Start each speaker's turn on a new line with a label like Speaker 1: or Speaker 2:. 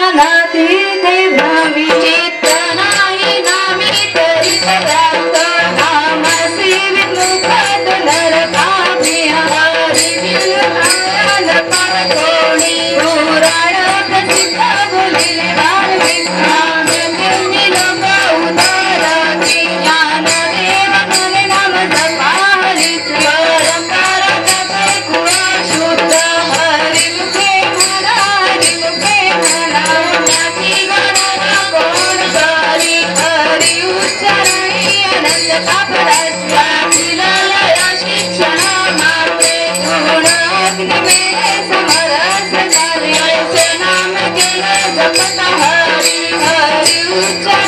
Speaker 1: ना
Speaker 2: विचित्रित I'm you, hurting,
Speaker 1: hurting, hurting.